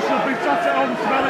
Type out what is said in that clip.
should be sat at home smelling.